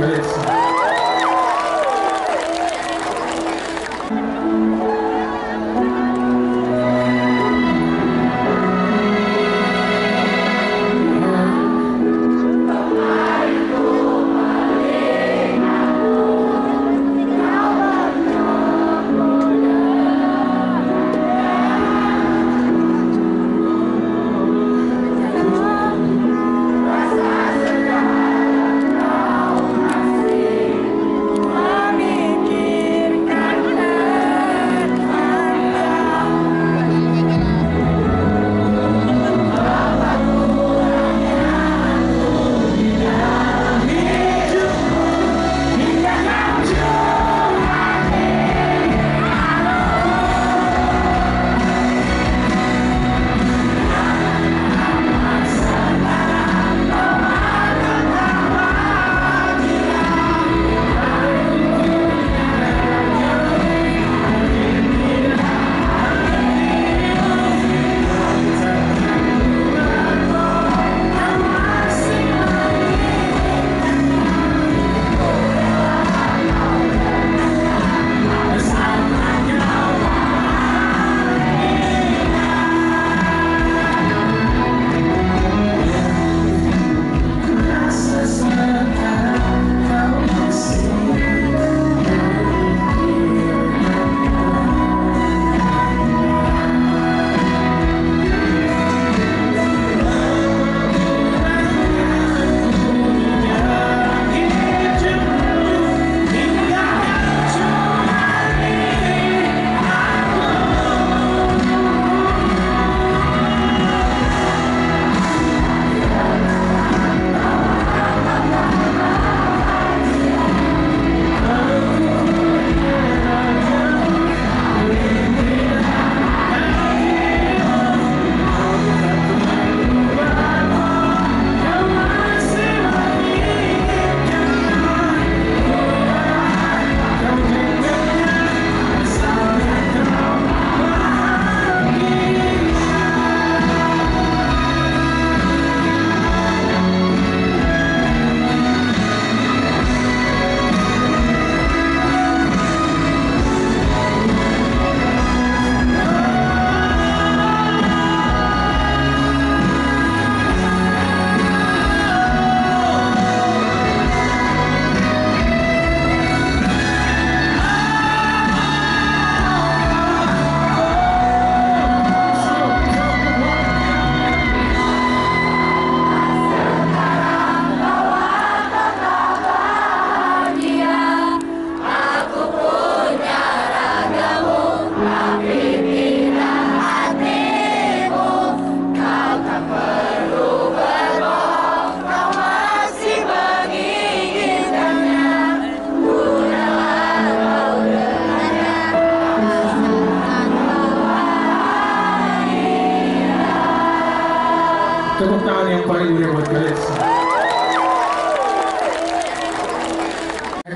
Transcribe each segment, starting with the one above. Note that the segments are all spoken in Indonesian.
beleza.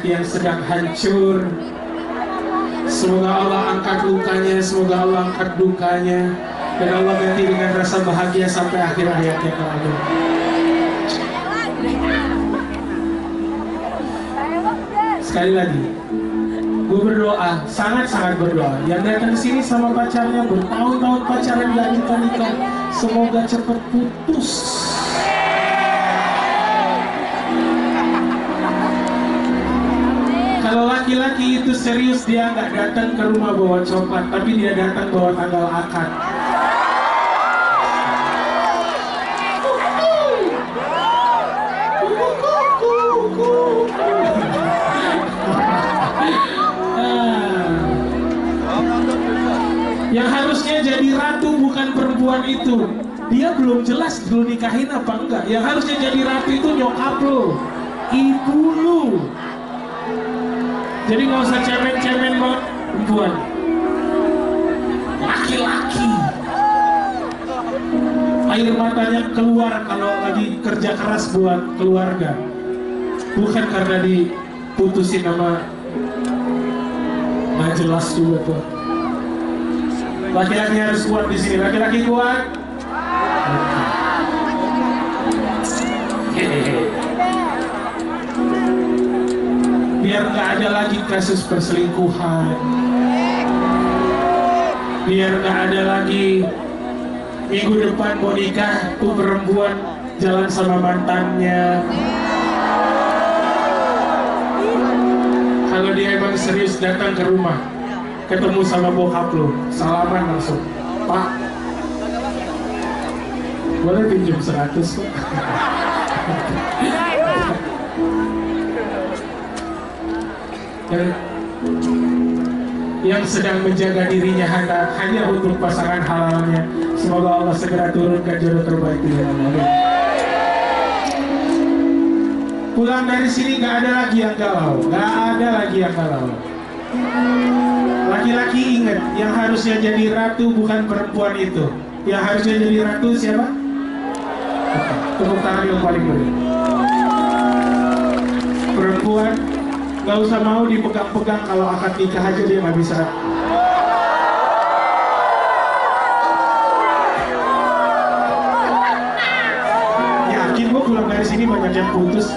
Yang sedang hancur, Semoga Allah angkat lukanya, semoga Allah angkat dukanya, dan Allah ganti dengan rasa bahagia sampai akhir hayatnya kelak. Sekali lagi, gue berdoa, sangat-sangat berdoa. Yang datang sini sama pacarnya bertahun-tahun pacaran gak nikah semoga cepet putus. Laki-laki itu serius dia nggak datang ke rumah bawa coklat, tapi dia datang bawa tanggal akad. Yang harusnya jadi ratu bukan perempuan itu. Dia belum jelas dulu nikahin apa enggak. Yang harusnya jadi ratu itu nyokap lo, ibu lu. Jadi nggak usah cemen-cemen banget perempuan. Laki-laki. Air matanya keluar kalau lagi kerja keras buat keluarga. Bukan karena diputusin sama nggak jelas juga tuh. Laki-laki harus kuat di sini. Laki-laki kuat. Ada lagi kasus perselingkuhan. Biar nggak ada lagi minggu depan mau nikah tuh perempuan jalan sama mantannya. Kalau dia emang serius datang ke rumah ketemu sama bokap lo salaman langsung. Pak boleh pinjam 100 kok yang sedang menjaga dirinya hanya, hanya untuk pasangan halalnya. Semoga Allah segera turunkan jodoh terbaik di dalam Pulang dari sini nggak ada lagi yang galau, nggak ada lagi yang galau. Laki-laki ingat, yang harusnya jadi ratu bukan perempuan itu. Yang harusnya jadi ratu siapa? Tepuk tangan yang paling meriah. Perempuan Gak usah mau dipegang-pegang kalau akad nikah aja dia nggak bisa. Yakin gue pulang dari sini banyak yang putus.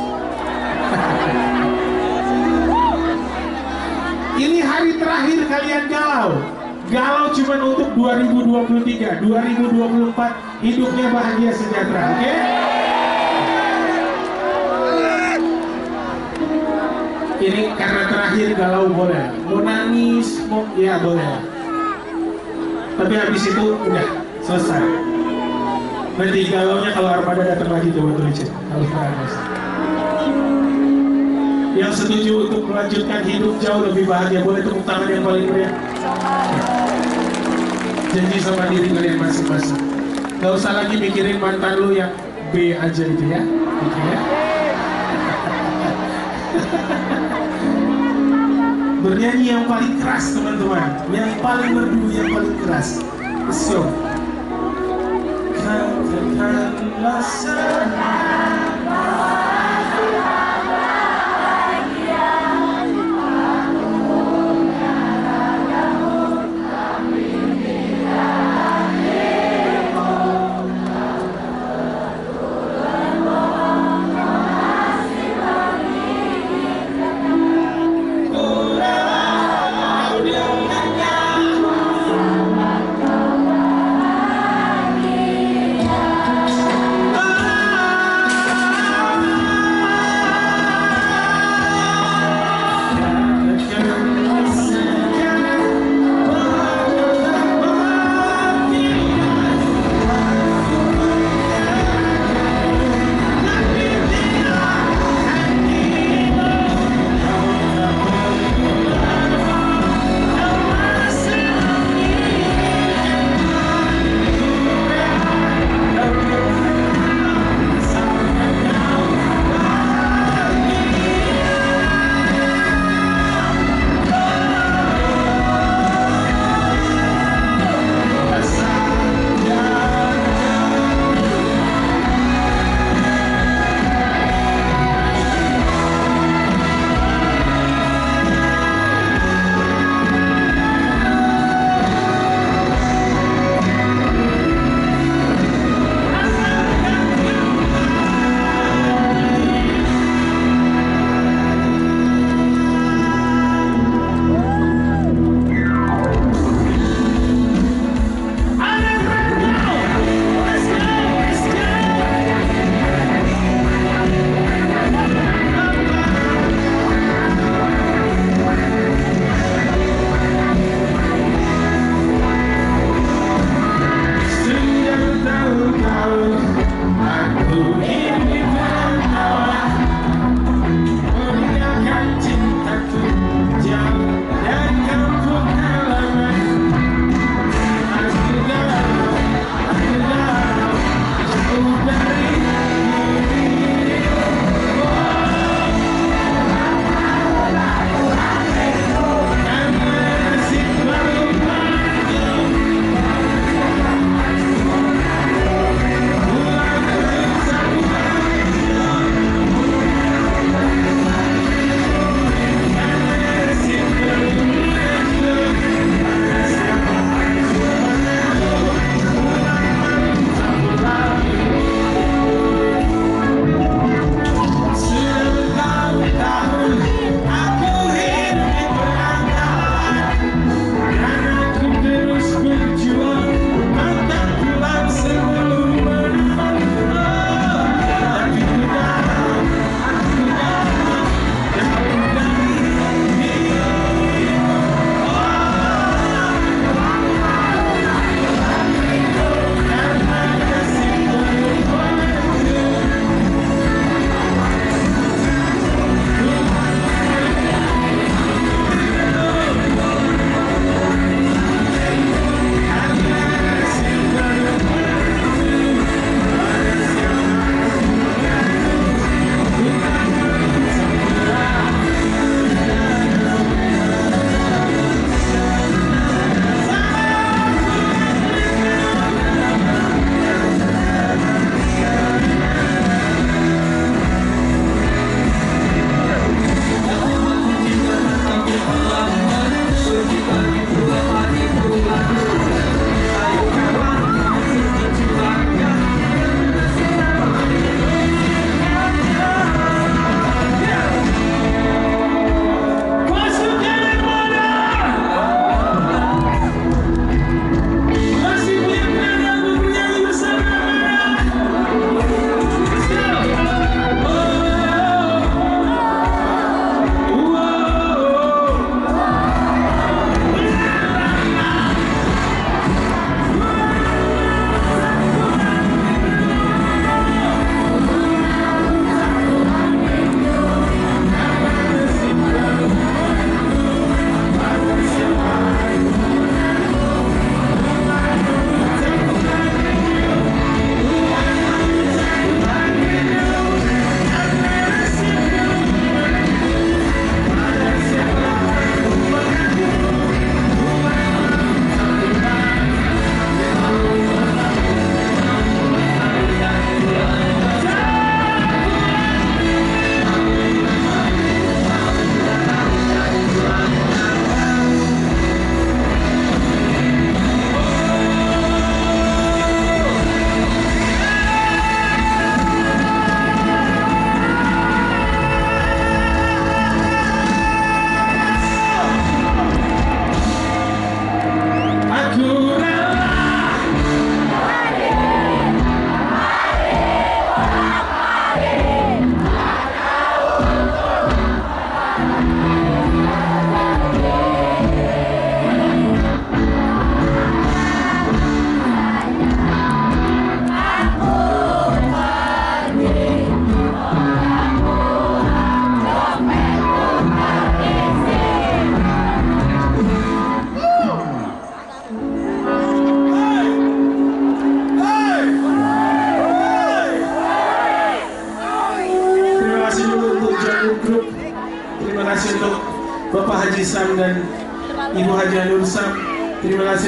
Ini hari terakhir kalian galau. Galau cuma untuk 2023, 2024 hidupnya bahagia sejahtera, oke? Okay? Ini karena terakhir galau boleh. Mau nangis mau ya boleh. Tapi habis itu udah selesai. Nanti galaunya kalau armada datang lagi coba tulis harus nangis yang setuju untuk melanjutkan hidup jauh lebih bahagia. Boleh tepuk tangan yang paling meriah. Janji sama diri kalian masing-masing. Gak usah lagi mikirin mantan lu yang B aja itu ya. Oke okay, ya bernyanyi yang paling keras teman-teman. Yang paling merdu yang paling keras. So katakanlah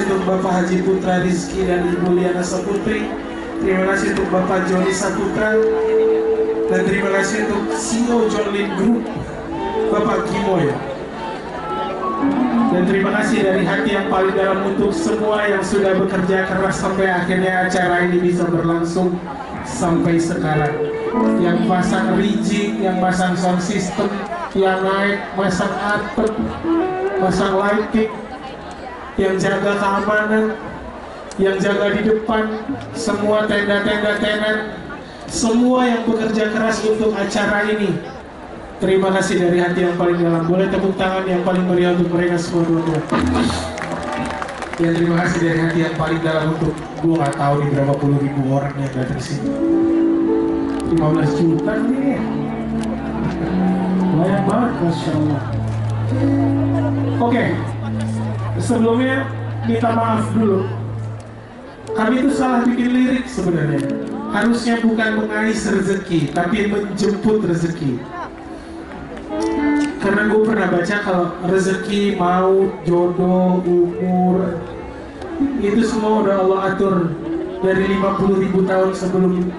untuk Bapak Haji Putra Rizki dan Ibu Liana Saputri. Terima kasih untuk Bapak Joni Saputra. Dan terima kasih untuk CEO Jolin Group, Bapak Kimoy. Dan terima kasih dari hati yang paling dalam untuk semua yang sudah bekerja keras sampai akhirnya acara ini bisa berlangsung sampai sekarang. Yang pasang rigid, yang pasang sound system, yang naik, pasang atap, pasang lighting, yang jaga keamanan, yang jaga di depan, semua tenda-tenda tenan, semua yang bekerja keras untuk acara ini Terima kasih dari hati yang paling dalam. Boleh tepuk tangan yang paling meriah untuk mereka semua dua-dua. Ya terima kasih dari hati yang paling dalam untuk gue nggak tahu nih berapa puluh ribu orang yang datang sini. 15 juta nih. Banyak banget, masya Allah. Oke, sebelumnya minta maaf dulu. Kami itu salah bikin lirik sebenarnya. Harusnya bukan mengais rezeki, tapi menjemput rezeki karena gue pernah baca kalau rezeki, maut, jodoh, umur itu semua udah Allah atur dari 50 ribu tahun sebelum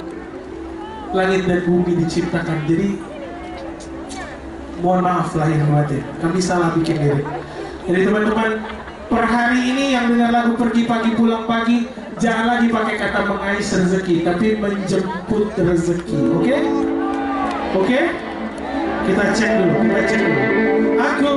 langit dan bumi diciptakan jadi mohon maaf lahir batin kami salah bikin diri jadi teman-teman per hari ini yang dengar lagu pergi pagi pulang pagi jangan lagi pakai kata mengais rezeki tapi menjemput rezeki oke okay? oke okay? Kita cek dulu, kita cek dulu. Aku